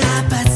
ha pasado.